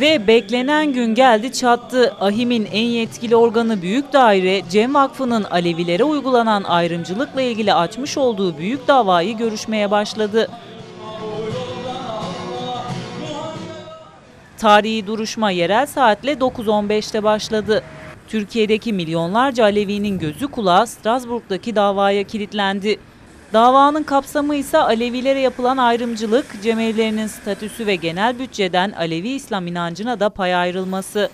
Ve beklenen gün geldi çattı. AHİM'in en yetkili organı Büyük Daire, Cem Vakfı'nın Alevilere uygulanan ayrımcılıkla ilgili açmış olduğu büyük davayı görüşmeye başladı. Tarihi duruşma yerel saatle 9.15'te başladı. Türkiye'deki milyonlarca Alevi'nin gözü kulağı Strasbourg'daki davaya kilitlendi. Davanın kapsamı ise Alevilere yapılan ayrımcılık, cemevlerinin statüsü ve genel bütçeden Alevi İslam inancına da pay ayrılması.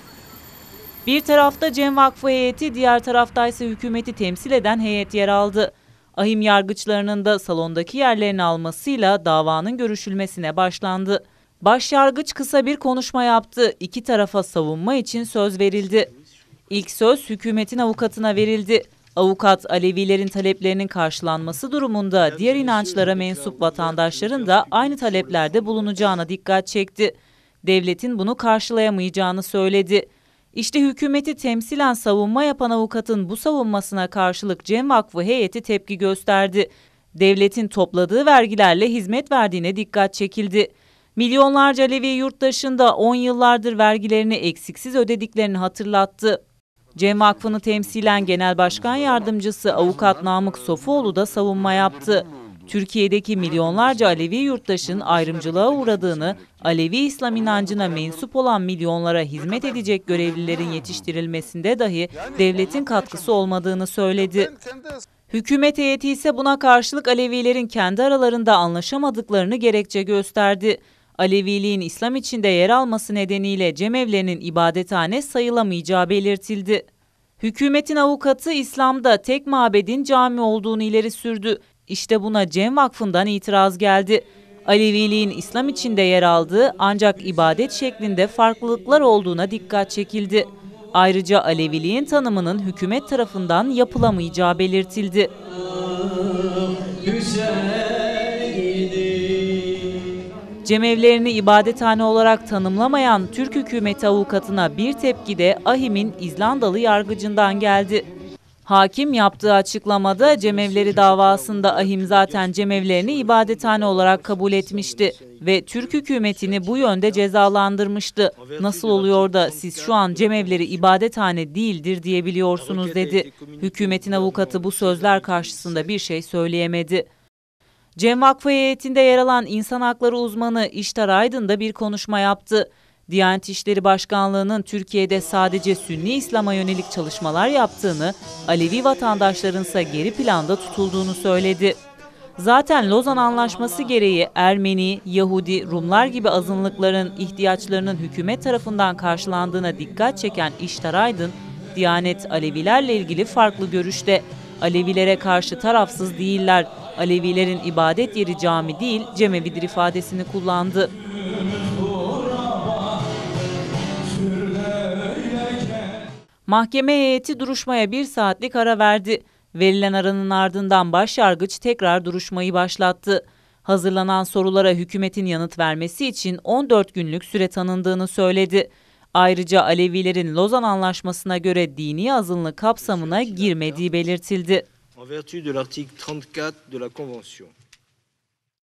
Bir tarafta Cem Vakfı heyeti, diğer tarafta ise hükümeti temsil eden heyet yer aldı. Ahim yargıçlarının da salondaki yerlerini almasıyla davanın görüşülmesine başlandı. Başyargıç kısa bir konuşma yaptı. İki tarafa savunma için söz verildi. İlk söz hükümetin avukatına verildi. Avukat Alevilerin taleplerinin karşılanması durumunda diğer inançlara mensup vatandaşların da aynı taleplerde bulunacağına dikkat çekti. Devletin bunu karşılayamayacağını söyledi. İşte hükümeti temsilen savunma yapan avukatın bu savunmasına karşılık Cem Vakfı heyeti tepki gösterdi. Devletin topladığı vergilerle hizmet verdiğine dikkat çekildi. Milyonlarca Alevi yurttaşında 10 yıllardır vergilerini eksiksiz ödediklerini hatırlattı. Cem Vakfı'nı temsilen Genel Başkan Yardımcısı Avukat Namık Sofuoğlu da savunma yaptı. Türkiye'deki milyonlarca Alevi yurttaşın ayrımcılığa uğradığını, Alevi İslam inancına mensup olan milyonlara hizmet edecek görevlilerin yetiştirilmesinde dahi devletin katkısı olmadığını söyledi. Hükümet heyeti ise buna karşılık Alevilerin kendi aralarında anlaşamadıklarını gerekçe gösterdi. Aleviliğin İslam içinde yer alması nedeniyle cemevlerinin ibadethane sayılamayacağı belirtildi. Hükümetin avukatı İslam'da tek mabedin cami olduğunu ileri sürdü. İşte buna Cem Vakfı'ndan itiraz geldi. Aleviliğin İslam içinde yer aldığı ancak ibadet şeklinde farklılıklar olduğuna dikkat çekildi. Ayrıca Aleviliğin tanımının hükümet tarafından yapılamayacağı belirtildi. Cemevlerini ibadethane olarak tanımlamayan Türk hükümeti avukatına bir tepki de Ahim'in İzlandalı yargıcından geldi. Hakim yaptığı açıklamada cemevleri davasında Ahim zaten cemevlerini ibadethane olarak kabul etmişti ve Türk hükümetini bu yönde cezalandırmıştı. Nasıl oluyor da siz şu an cemevleri ibadethane değildir diyebiliyorsunuz dedi. Hükümetin avukatı bu sözler karşısında bir şey söyleyemedi. Cem Vakfı heyetinde yer alan insan hakları uzmanı İştar Aydın da bir konuşma yaptı. Diyanet İşleri Başkanlığı'nın Türkiye'de sadece Sünni İslam'a yönelik çalışmalar yaptığını, Alevi vatandaşların ise geri planda tutulduğunu söyledi. Zaten Lozan Anlaşması gereği Ermeni, Yahudi, Rumlar gibi azınlıkların ihtiyaçlarının hükümet tarafından karşılandığına dikkat çeken İştar Aydın, Diyanet Alevilerle ilgili farklı görüşte. Alevilere karşı tarafsız değiller. Alevilerin ibadet yeri cami değil, cemevidir ifadesini kullandı. Mahkeme heyeti duruşmaya bir saatlik ara verdi. Verilen aranın ardından başyargıç tekrar duruşmayı başlattı. Hazırlanan sorulara hükümetin yanıt vermesi için 14 günlük süre tanındığını söyledi. Ayrıca Alevilerin Lozan Anlaşması'na göre dini azınlık kapsamına girmediği belirtildi. En vertu de l'article 34 de la Convention.